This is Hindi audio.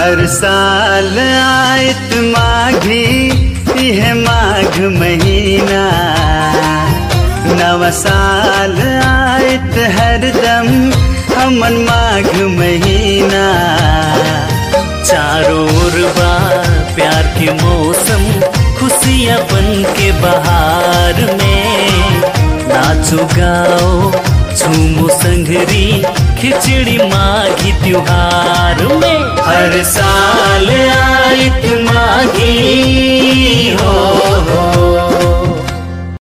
हर साल आयत माघी, यह माघ महीना। नव साल आयत हरदम हमन माघ महीना। चारों ओर बा प्यार के मौसम, खुशियाँ बन के बहार में। नाचो गाओ, झूमो संगरी, खिचड़ी माघी त्योहार में। हर साल आयत